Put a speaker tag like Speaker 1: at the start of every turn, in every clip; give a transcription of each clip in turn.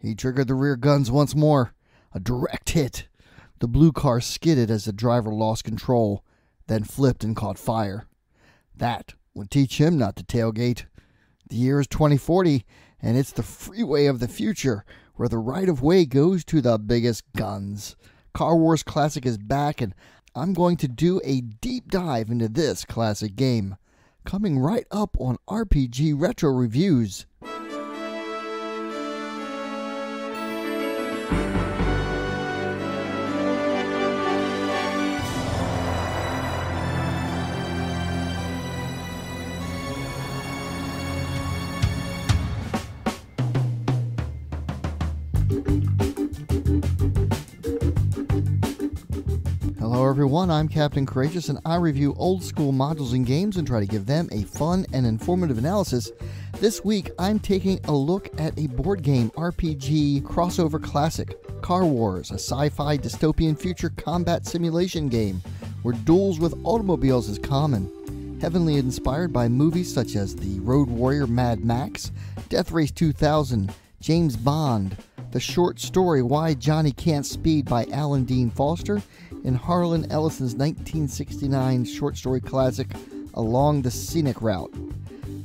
Speaker 1: He triggered the rear guns once more. A direct hit. The blue car skidded as the driver lost control, then flipped and caught fire. That would teach him not to tailgate. The year is 2040, and it's the freeway of the future where the right of way goes to the biggest guns. Car Wars Classic is back, and I'm going to do a deep dive into this classic game. Coming right up on RPG Retro Reviews. Everyone. I'm Captain Courageous, and I review old school modules and games and try to give them a fun and informative analysis. This week, I'm taking a look at a board game RPG crossover classic, Car Wars, a sci fi dystopian future combat simulation game where duels with automobiles is common. Heavily inspired by movies such as The Road Warrior Mad Max, Death Race 2000, James Bond, the short story Why Johnny Can't Speed by Alan Dean Foster, and Harlan Ellison's 1969 short story classic Along the Scenic Route.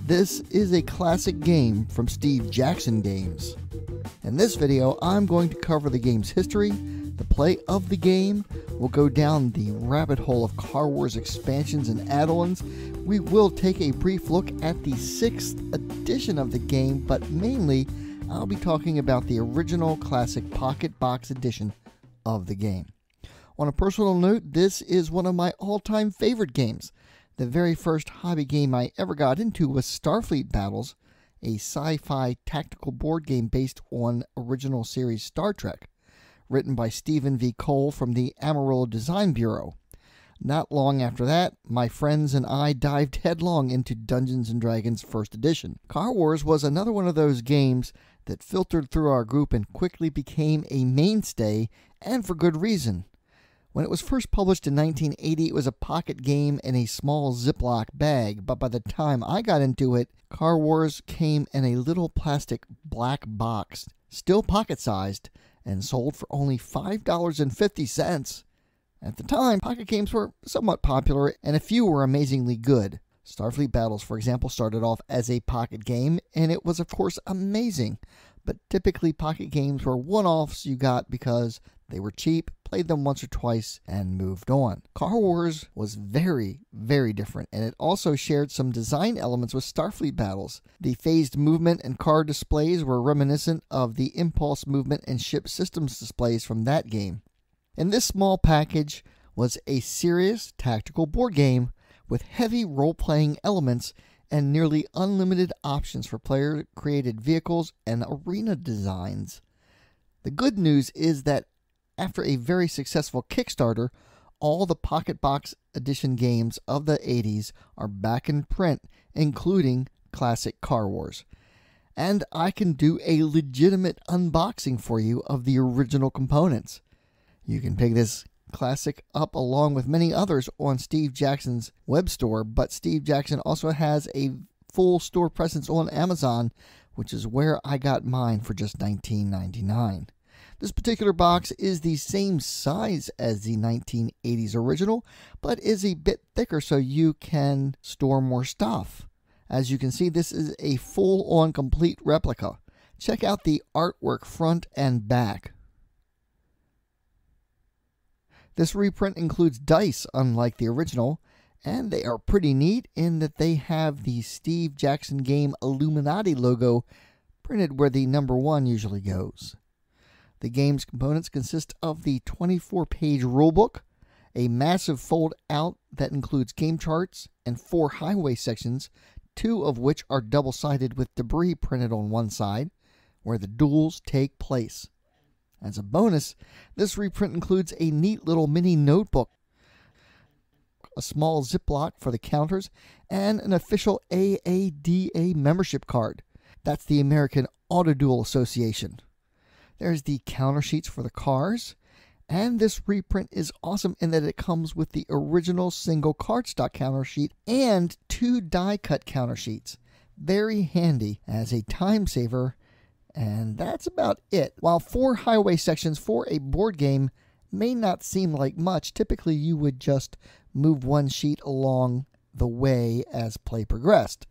Speaker 1: This is a classic game from Steve Jackson Games. In this video, I'm going to cover the game's history, the play of the game, we'll go down the rabbit hole of Car Wars expansions and add ons. We will take a brief look at the sixth edition of the game, but mainly I'll be talking about the original classic Pocket Box edition of the game. On a personal note, this is one of my all time favorite games. The very first hobby game I ever got into was Starfleet Battles, a sci fi tactical board game based on original series Star Trek, written by Stephen V. Cole from the Amarillo Design Bureau. Not long after that, my friends and I dived headlong into Dungeons and Dragons First Edition. Car Wars was another one of those games that filtered through our group and quickly became a mainstay, and for good reason. When it was first published in 1980, it was a pocket game in a small Ziploc bag, but by the time I got into it, Car Wars came in a little plastic black box, still pocket sized, and sold for only $5.50. At the time, pocket games were somewhat popular, and a few were amazingly good. Starfleet Battles, for example, started off as a pocket game, and it was, of course, amazing. But typically, pocket games were one offs you got because they were cheap, played them once or twice, and moved on. Car Wars was very, very different, and it also shared some design elements with Starfleet Battles. The phased movement and car displays were reminiscent of the impulse movement and ship systems displays from that game. In this small package was a serious tactical board game with heavy role playing elements and nearly unlimited options for player created vehicles and arena designs. The good news is that after a very successful Kickstarter, all the Pocket Box Edition games of the 80s are back in print, including classic Car Wars. And I can do a legitimate unboxing for you of the original components. You can pick this classic up along with many others on Steve Jackson's web store, but Steve Jackson also has a full store presence on Amazon, which is where I got mine for just $19.99. This particular box is the same size as the 1980s original, but is a bit thicker so you can store more stuff. As you can see, this is a full on complete replica. Check out the artwork front and back. This reprint includes dice, unlike the original, and they are pretty neat in that they have the Steve Jackson game Illuminati logo printed where the number one usually goes. The game's components consist of the 24 page rulebook, a massive fold out that includes game charts, and four highway sections, two of which are double sided with debris printed on one side, where the duels take place. As a bonus, this reprint includes a neat little mini notebook, a small Ziploc for the counters, and an official AADA membership card. That's the American Auto Duel Association. There's the counter sheets for the cars, and this reprint is awesome in that it comes with the original single cardstock counter sheet and two die cut counter sheets. Very handy as a time saver And that's about it. While four highway sections for a board game may not seem like much, typically you would just move one sheet along the way as play progressed.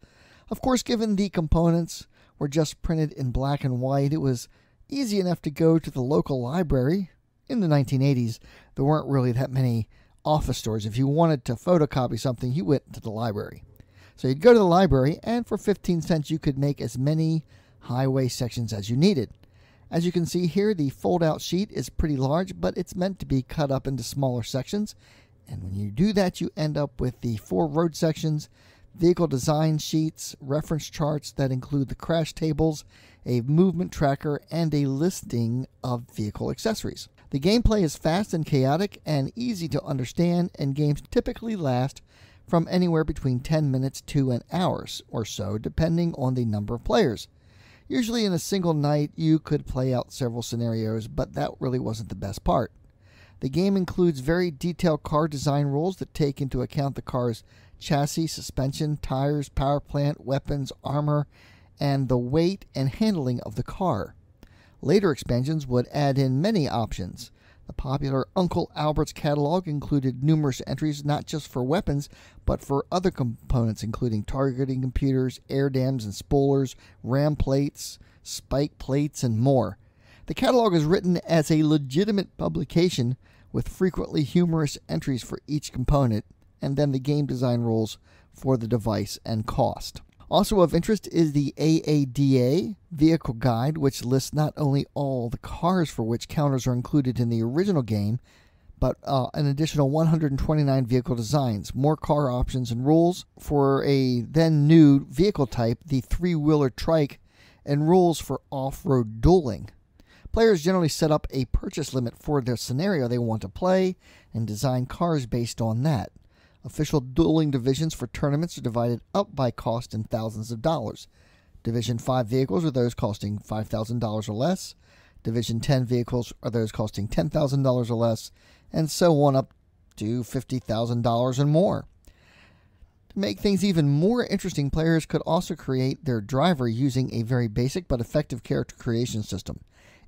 Speaker 1: Of course, given the components were just printed in black and white, it was easy enough to go to the local library. In the 1980s, there weren't really that many office stores. If you wanted to photocopy something, you went to the library. So you'd go to the library, and for 15 cents, you could make as many highway sections as you needed. As you can see here, the fold out sheet is pretty large, but it's meant to be cut up into smaller sections. And when you do that, you end up with the four road sections, vehicle design sheets, reference charts that include the crash tables, a movement tracker, and a listing of vehicle accessories. The gameplay is fast and chaotic and easy to understand, and games typically last from anywhere between 10 minutes to an hour or so, depending on the number of players. Usually, in a single night, you could play out several scenarios, but that really wasn't the best part. The game includes very detailed car design rules that take into account the car's chassis, suspension, tires, power plant, weapons, armor, and the weight and handling of the car. Later expansions would add in many options. The popular Uncle Albert's catalog included numerous entries not just for weapons, but for other components, including targeting computers, air dams and spoilers, ram plates, spike plates, and more. The catalog is written as a legitimate publication with frequently humorous entries for each component, and then the game design rules for the device and cost. Also of interest is the AADA vehicle guide, which lists not only all the cars for which counters are included in the original game, but uh, an additional 129 vehicle designs, more car options and rules for a then new vehicle type, the three wheeler trike, and rules for off road dueling. Players generally set up a purchase limit for their scenario they want to play and design cars based on that. Official dueling divisions for tournaments are divided up by cost in thousands of dollars. Division 5 vehicles are those costing $5,000 or less. Division 10 vehicles are those costing $10,000 or less, and so on up to $50,000 and more. To make things even more interesting, players could also create their driver using a very basic but effective character creation system.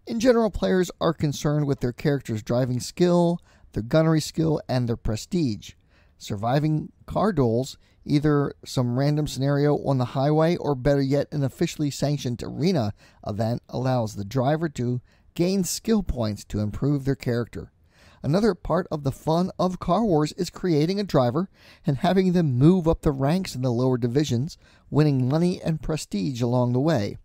Speaker 1: In general, players are concerned with their character's driving skill, their gunnery skill, and their prestige. Surviving car duels, either some random scenario on the highway or better yet, an officially sanctioned arena event, allows the driver to gain skill points to improve their character. Another part of the fun of Car Wars is creating a driver and having them move up the ranks in the lower divisions, winning money and prestige along the way.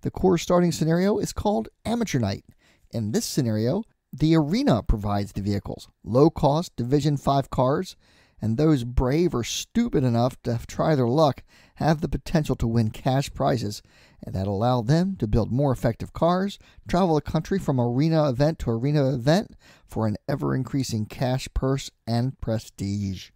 Speaker 1: The core starting scenario is called Amateur Night. In this scenario, the arena provides the vehicles, low cost Division 5 cars, and those brave or stupid enough to try their luck have the potential to win cash prizes and that allow them to build more effective cars, travel the country from arena event to arena event for an ever increasing cash purse and prestige.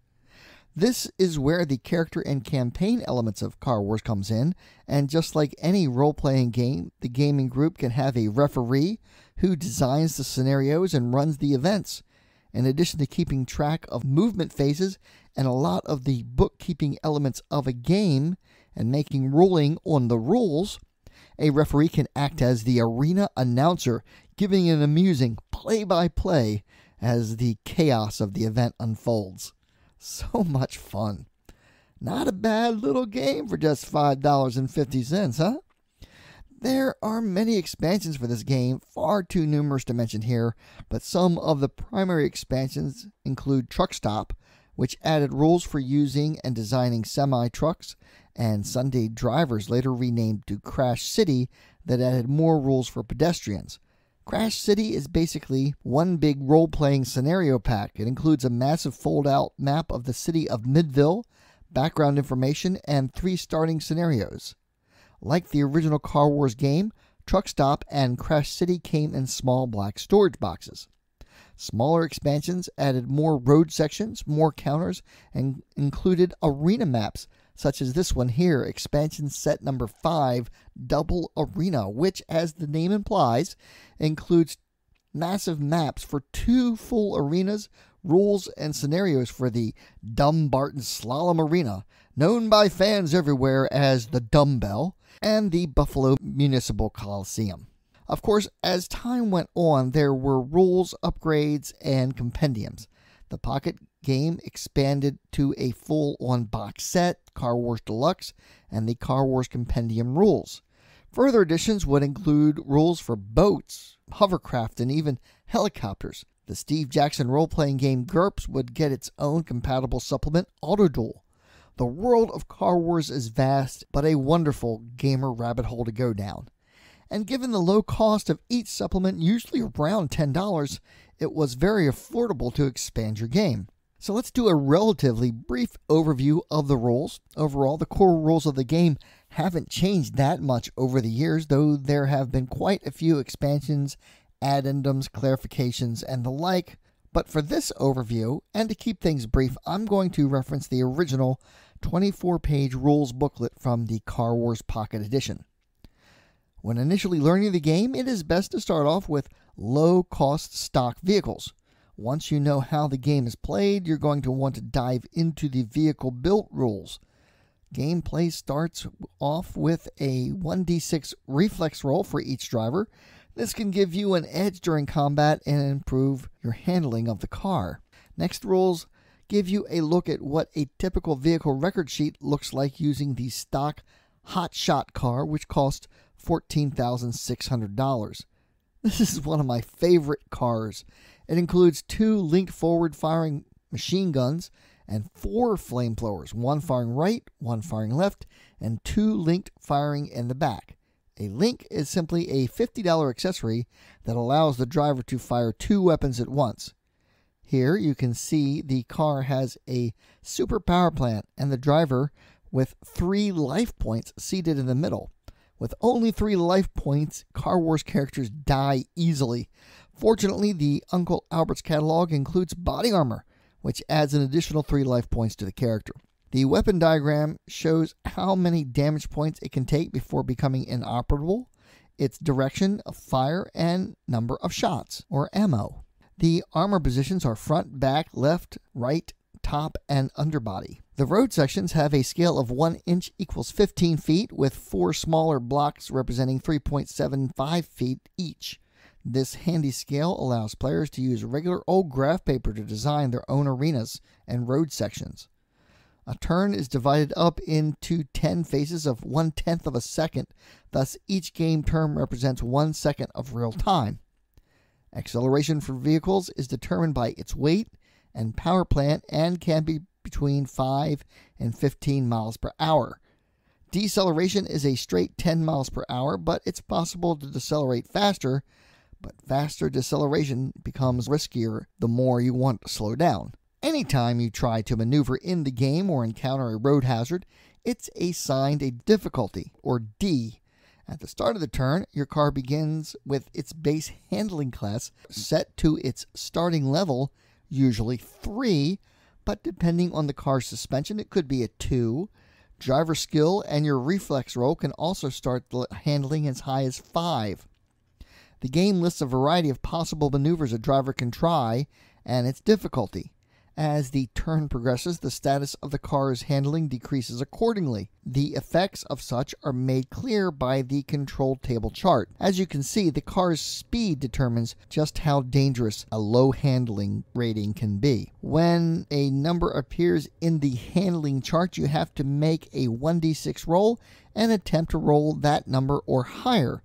Speaker 1: This is where the character and campaign elements of Car Wars comes in, and just like any role-playing game, the gaming group can have a referee who designs the scenarios and runs the events. In addition to keeping track of movement phases and a lot of the bookkeeping elements of a game and making ruling on the rules, a referee can act as the arena announcer, giving an amusing play by play as the chaos of the event unfolds. So much fun. Not a bad little game for just $5.50, huh? There are many expansions for this game, far too numerous to mention here, but some of the primary expansions include Truck Stop, which added rules for using and designing semi trucks, and Sunday Drivers, later renamed to Crash City, that added more rules for pedestrians. Crash City is basically one big role playing scenario pack. It includes a massive fold out map of the city of Midville, background information, and three starting scenarios. Like the original Car Wars game, Truck Stop and Crash City came in small black storage boxes. Smaller expansions added more road sections, more counters, and included arena maps such as this one here, expansion set number 5, Double Arena, which, as the name implies, includes massive maps for two full arenas, rules, and scenarios for the Dumbarton Slalom Arena, known by fans everywhere as the Dumbbell, and the Buffalo Municipal Coliseum. Of course, as time went on, there were rules, upgrades, and compendiums. The Pocket game expanded to a full on box set, Car Wars Deluxe, and the Car Wars Compendium rules. Further additions would include rules for boats, hovercraft, and even helicopters. The Steve Jackson role playing game GURPS would get its own compatible supplement, Autoduel. The world of Car Wars is vast, but a wonderful gamer rabbit hole to go down. And given the low cost of each supplement, usually around $10, it was very affordable to expand your game. So let's do a relatively brief overview of the rules. Overall, the core rules of the game haven't changed that much over the years, though there have been quite a few expansions, addendums, clarifications, and the like. But for this overview, and to keep things brief, I'm going to reference the original 24 page rules booklet from the Car Wars Pocket Edition. When initially learning the game, it is best to start off with low cost stock vehicles. Once you know how the game is played, you're going to want to dive into the vehicle built rules. Gameplay starts off with a 1d6 reflex roll for each driver. This can give you an edge during combat and improve your handling of the car. Next rules give you a look at what a typical vehicle record sheet looks like using the stock Hot Shot car, which cost $14,600. This is one of my favorite cars. It includes two linked forward firing machine guns and four flamethrowers, one firing right, one firing left, and two linked firing in the back. A link is simply a $50 accessory that allows the driver to fire two weapons at once. Here you can see the car has a super power plant and the driver with three life points seated in the middle. With only three life points, Car Wars characters die easily. Fortunately, the Uncle Albert's catalog includes body armor, which adds an additional three life points to the character. The weapon diagram shows how many damage points it can take before becoming inoperable, its direction of fire, and number of shots, or ammo. The armor positions are front, back, left, right, top, and underbody. The road sections have a scale of 1 inch equals 15 feet, with four smaller blocks representing 3.75 feet each. This handy scale allows players to use regular old graph paper to design their own arenas and road sections. A turn is divided up into 10 phases of one tenth of a second, thus, each game turn represents one second of real time. Acceleration for vehicles is determined by its weight and power plant and can be between 5 and 15 miles per hour. Deceleration is a straight 10 miles per hour, but it's possible to decelerate faster but faster deceleration becomes riskier the more you want to slow down. Anytime you try to maneuver in the game or encounter a road hazard, it's assigned a difficulty, or D. At the start of the turn, your car begins with its base handling class set to its starting level, usually 3, but depending on the car's suspension, it could be a 2. Driver skill and your reflex roll can also start the handling as high as 5. The game lists a variety of possible maneuvers a driver can try and its difficulty. As the turn progresses, the status of the car's handling decreases accordingly. The effects of such are made clear by the control table chart. As you can see, the car's speed determines just how dangerous a low handling rating can be. When a number appears in the handling chart, you have to make a 1d6 roll and attempt to roll that number or higher.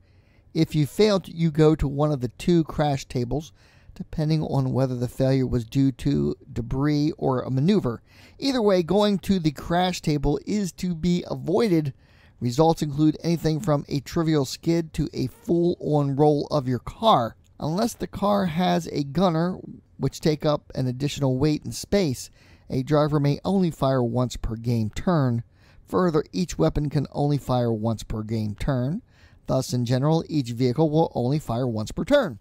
Speaker 1: If you failed, you go to one of the two crash tables, depending on whether the failure was due to debris or a maneuver. Either way, going to the crash table is to be avoided. Results include anything from a trivial skid to a full on roll of your car. Unless the car has a gunner, which take up an additional weight and space, a driver may only fire once per game turn. Further, each weapon can only fire once per game turn. Thus, in general, each vehicle will only fire once per turn.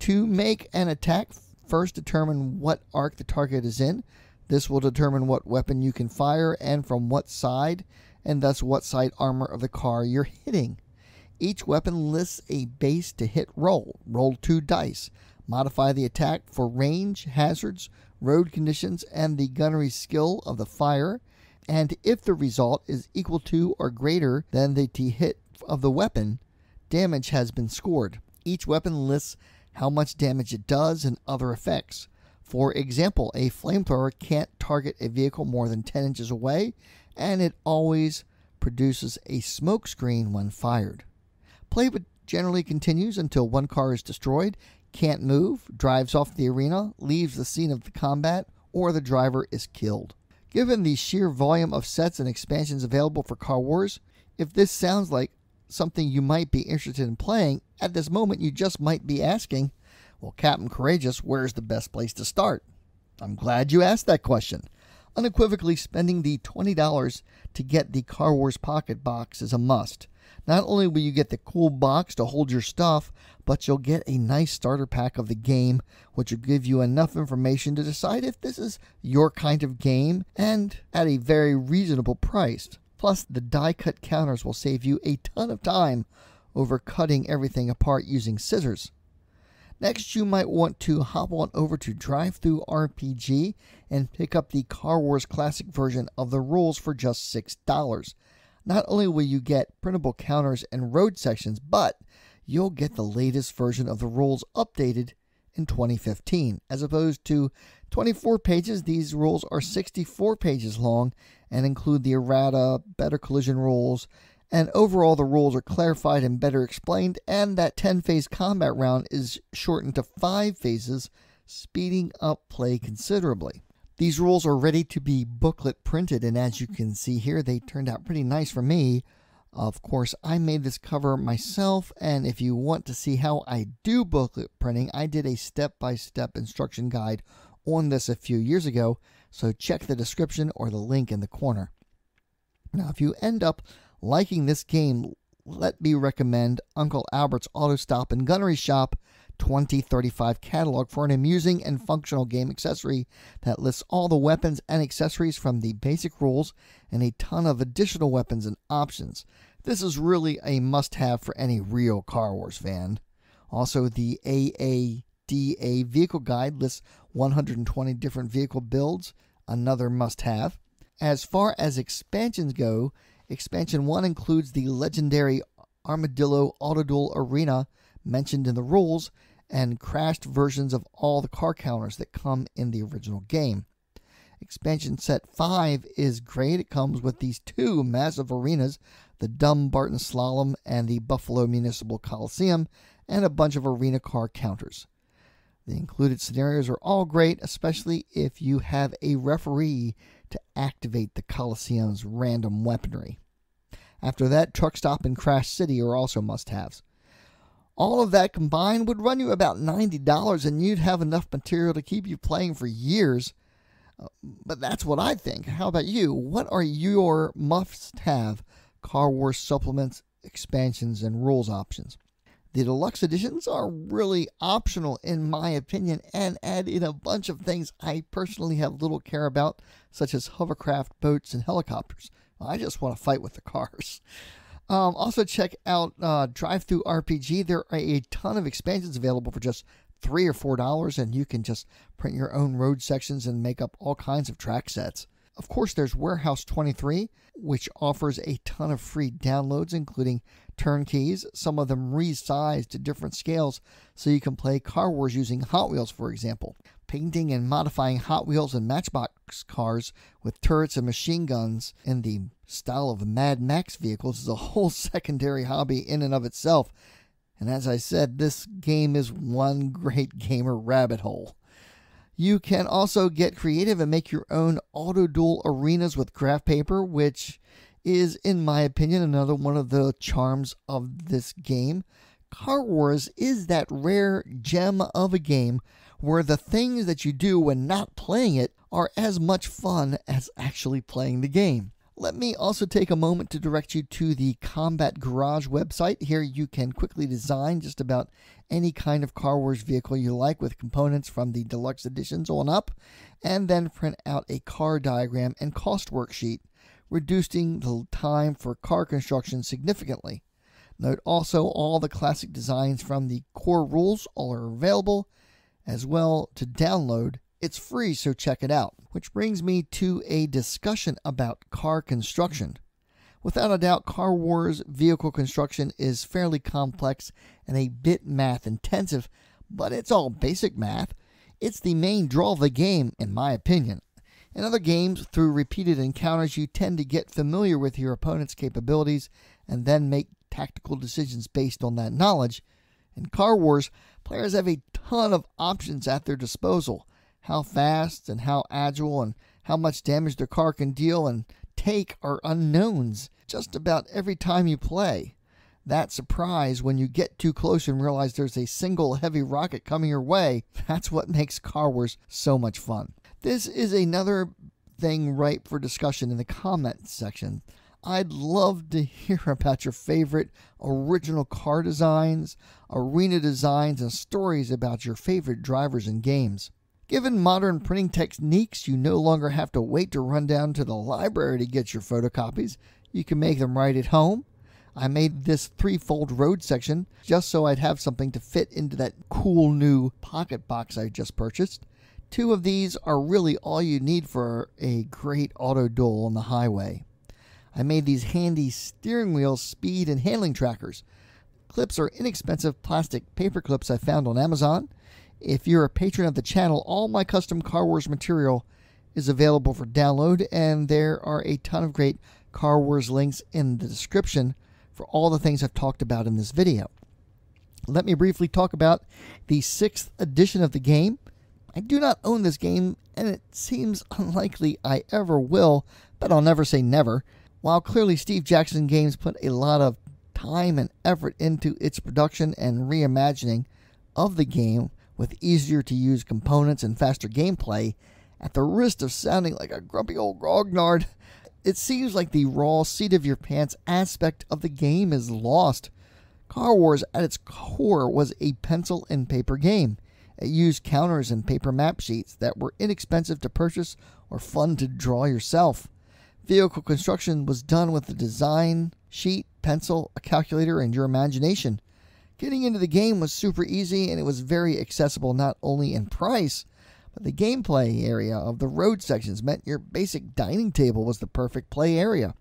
Speaker 1: To make an attack, first determine what arc the target is in. This will determine what weapon you can fire and from what side, and thus what side armor of the car you're hitting. Each weapon lists a base to hit roll. Roll two dice. Modify the attack for range, hazards, road conditions, and the gunnery skill of the fire. and if the result is equal to or greater than the to hit of the weapon, damage has been scored. Each weapon lists how much damage it does and other effects. For example, a flamethrower can't target a vehicle more than 10 inches away, and it always produces a smoke screen when fired. Play generally continues until one car is destroyed, can't move, drives off the arena, leaves the scene of the combat, or the driver is killed. Given the sheer volume of sets and expansions available for Car Wars, if this sounds like something you might be interested in playing, at this moment you just might be asking, well, Captain Courageous, where's the best place to start? I'm glad you asked that question. Unequivocally, spending the $20 to get the Car Wars Pocket Box is a must. Not only will you get the cool box to hold your stuff, but you'll get a nice starter pack of the game, which will give you enough information to decide if this is your kind of game and at a very reasonable price. Plus, the die cut counters will save you a ton of time over cutting everything apart using scissors. Next, you might want to hop on over to DriveThru RPG and pick up the Car Wars Classic version of the rules for just $6. Not only will you get printable counters and road sections, but you'll get the latest version of the rules updated in 2015. As opposed to 24 pages, these rules are 64 pages long and include the errata, better collision rules, and overall the rules are clarified and better explained, and that 10 phase combat round is shortened to 5 phases, speeding up play considerably. These rules are ready to be booklet printed, and as you can see here, they turned out pretty nice for me. Of course, I made this cover myself, and if you want to see how I do booklet printing, I did a step by step instruction guide on this a few years ago, so check the description or the link in the corner. Now, if you end up liking this game, let me recommend Uncle Albert's Auto Stop and Gunnery Shop 2035 catalog for an amusing and functional game accessory that lists all the weapons and accessories from the basic rules and a ton of additional weapons and options. This is really a must have for any real Car Wars fan. Also, the AADA vehicle guide lists 120 different vehicle builds, another must have. As far as expansions go, Expansion 1 includes the legendary Armadillo Autoduel Arena mentioned in the rules and crashed versions of all the car counters that come in the original game. Expansion Set 5 is great. It comes with these two massive arenas the Dumbarton Slalom and the Buffalo Municipal Coliseum, and a bunch of arena car counters. The included scenarios are all great, especially if you have a referee to activate the Coliseum's random weaponry. After that, Truck Stop and Crash City are also must haves. All of that combined would run you about $90 and you'd have enough material to keep you playing for years. Uh, but that's what I think. How about you? What are your must have Car Wars supplements, expansions, and rules options? The deluxe editions are really optional, in my opinion, and add in a bunch of things I personally have little care about, such as hovercraft, boats, and helicopters. I just want to fight with the cars. Um, also, check out uh, Through RPG. There are a ton of expansions available for just three or four dollars, and you can just print your own road sections and make up all kinds of track sets. Of course, there's Warehouse 23, which offers a ton of free downloads, including turnkeys, some of them resized to different scales, so you can play Car Wars using Hot Wheels, for example. Painting and modifying Hot Wheels and Matchbox cars with turrets and machine guns in the style of Mad Max vehicles is a whole secondary hobby in and of itself. And as I said, this game is one great gamer rabbit hole. You can also get creative and make your own Autoduel arenas with craft paper, which is, in my opinion, another one of the charms of this game. Car Wars is that rare gem of a game where the things that you do when not playing it are as much fun as actually playing the game. Let me also take a moment to direct you to the Combat Garage website. Here you can quickly design just about any kind of Car Wars vehicle you like with components from the deluxe editions on up, and then print out a car diagram and cost worksheet, reducing the time for car construction significantly. Note also all the classic designs from the core rules all are available as well to download It's free, so check it out. Which brings me to a discussion about car construction. Without a doubt, Car Wars vehicle construction is fairly complex and a bit math intensive, but it's all basic math. It's the main draw of the game, in my opinion. In other games, through repeated encounters, you tend to get familiar with your opponent's capabilities and then make tactical decisions based on that knowledge. In Car Wars, players have a ton of options at their disposal. How fast and how agile and how much damage their car can deal and take are unknowns just about every time you play. That surprise when you get too close and realize there's a single heavy rocket coming your way, that's what makes Car Wars so much fun. This is another thing ripe for discussion in the comments section. I'd love to hear about your favorite original car designs, arena designs, and stories about your favorite drivers and games. Given modern printing techniques, you no longer have to wait to run down to the library to get your photocopies. You can make them right at home. I made this three-fold road section just so I'd have something to fit into that cool new pocket box I just purchased. Two of these are really all you need for a great auto duel on the highway. I made these handy steering wheel speed and handling trackers. Clips are inexpensive plastic paper clips I found on Amazon. If you're a patron of the channel, all my custom Car Wars material is available for download, and there are a ton of great Car Wars links in the description for all the things I've talked about in this video. Let me briefly talk about the sixth edition of the game. I do not own this game, and it seems unlikely I ever will, but I'll never say never. While clearly Steve Jackson Games put a lot of time and effort into its production and reimagining of the game with easier to use components and faster gameplay, at the risk of sounding like a grumpy old grognard, it seems like the raw seat of your pants aspect of the game is lost. Car Wars at its core was a pencil and paper game. It used counters and paper map sheets that were inexpensive to purchase or fun to draw yourself. Vehicle construction was done with a design, sheet, pencil, a calculator, and your imagination. Getting into the game was super easy and it was very accessible not only in price, but the gameplay area of the road sections meant your basic dining table was the perfect play area.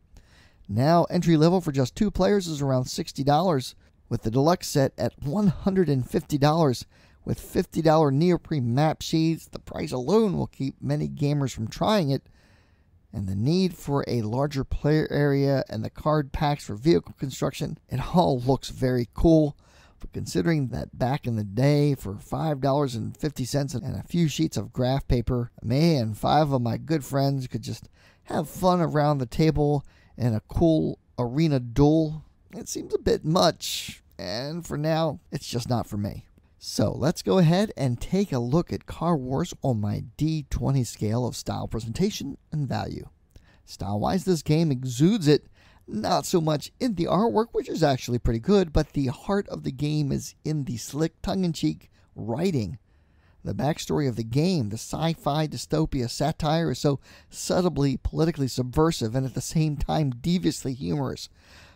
Speaker 1: Now, entry level for just two players is around $60, with the deluxe set at $150 with $50 neoprene map sheets, the price alone will keep many gamers from trying it, and the need for a larger player area and the card packs for vehicle construction, it all looks very cool. But considering that back in the day, for $5.50 and a few sheets of graph paper, me and five of my good friends could just have fun around the table in a cool arena duel, it seems a bit much, and for now, it's just not for me. So let's go ahead and take a look at Car Wars on my D20 scale of style presentation and value. Style wise, this game exudes it, not so much in the artwork, which is actually pretty good, but the heart of the game is in the slick, tongue in cheek writing. The backstory of the game, the sci fi dystopia satire, is so subtly politically subversive and at the same time deviously humorous.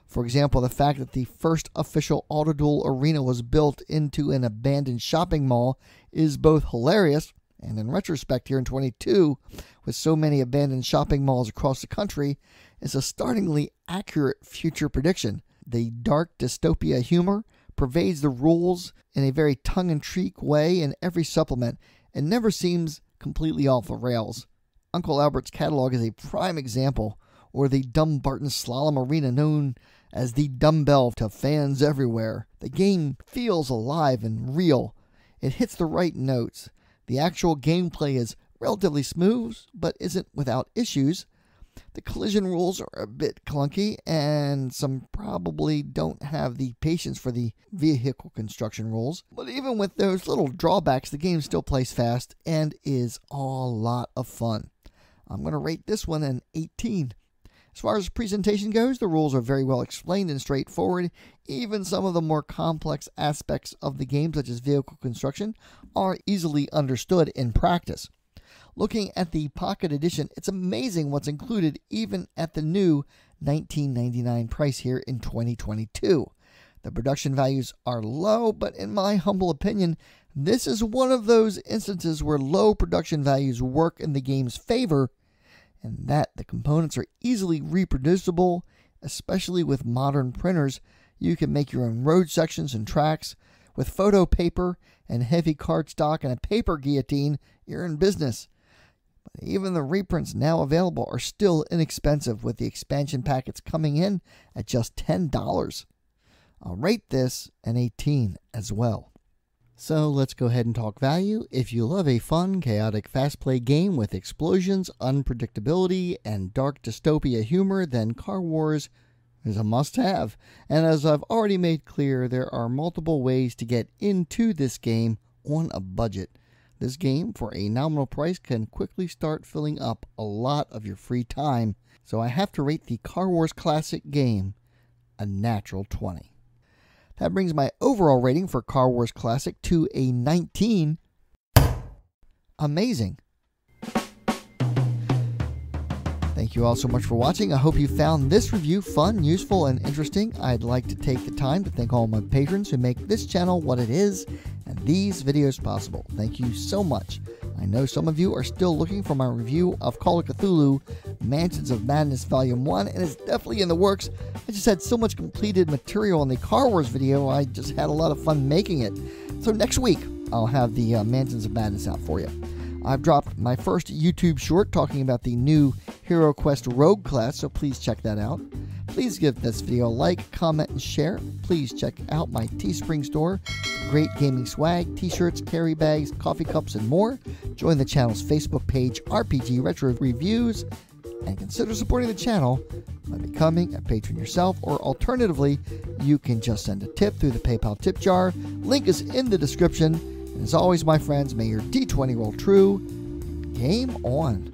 Speaker 1: For example, the fact that the first official Autoduel arena was built into an abandoned shopping mall is both hilarious and, in retrospect, here in 22, with so many abandoned shopping malls across the country, is a startlingly accurate future prediction. The dark dystopia humor pervades the rules in a very tongue in cheek way in every supplement and never seems completely off the rails. Uncle Albert's catalog is a prime example, or the Dumbarton Slalom Arena known as the dumbbell to fans everywhere. The game feels alive and real. It hits the right notes. The actual gameplay is relatively smooth, but isn't without issues. The collision rules are a bit clunky, and some probably don't have the patience for the vehicle construction rules. But even with those little drawbacks, the game still plays fast and is a lot of fun. I'm going to rate this one an 18. As far as presentation goes, the rules are very well explained and straightforward. Even some of the more complex aspects of the game, such as vehicle construction, are easily understood in practice. Looking at the Pocket Edition, it's amazing what's included even at the new $19.99 price here in 2022. The production values are low, but in my humble opinion, This is one of those instances where low production values work in the game's favor, and that the components are easily reproducible, especially with modern printers. You can make your own road sections and tracks. With photo paper and heavy cardstock and a paper guillotine, you're in business. Even the reprints now available are still inexpensive, with the expansion packets coming in at just $10. I'll rate this an 18 as well. So let's go ahead and talk value. If you love a fun, chaotic, fast play game with explosions, unpredictability, and dark dystopia humor, then Car Wars is a must have. And as I've already made clear, there are multiple ways to get into this game on a budget. This game, for a nominal price, can quickly start filling up a lot of your free time. So I have to rate the Car Wars Classic game a natural 20. That brings my overall rating for Car Wars Classic to a 19. Amazing. Thank you all so much for watching. I hope you found this review fun, useful, and interesting. I'd like to take the time to thank all my patrons who make this channel what it is and these videos possible. Thank you so much. I know some of you are still looking for my review of Call of Cthulhu Mansions of Madness Volume 1, and it's definitely in the works. I just had so much completed material in the Car Wars video, I just had a lot of fun making it. So next week, I'll have the uh, Mansions of Madness out for you. I've dropped my first YouTube short talking about the new Hero Quest Rogue class, so please check that out. Please give this video a like, comment, and share. Please check out my Teespring store. Great gaming swag, t-shirts, carry bags, coffee cups, and more. Join the channel's Facebook page, RPG Retro Reviews, and consider supporting the channel by becoming a patron yourself, or alternatively, you can just send a tip through the PayPal tip jar. Link is in the description. As always, my friends, may your D20 roll true. Game on.